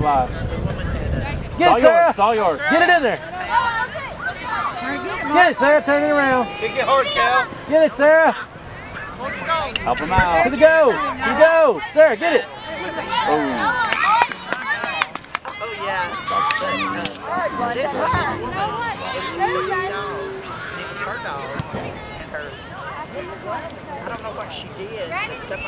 Live. Get all it, Sarah. yours. It's all yours. Get it in there. Get it, Sarah. Turn it around. Kick it hard, Cal. Get it, Sarah. Help him out. Here we go. Here we go. Sarah, get it. Oh. Oh, yeah. This one was a woman. It was a dog. It was her dog. And her, I don't know what she did, but some